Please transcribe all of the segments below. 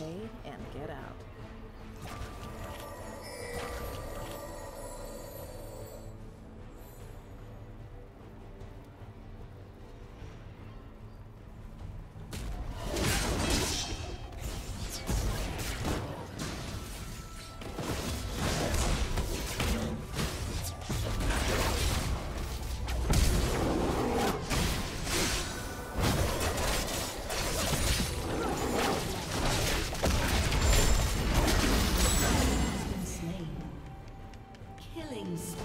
And get out. Killing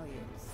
values.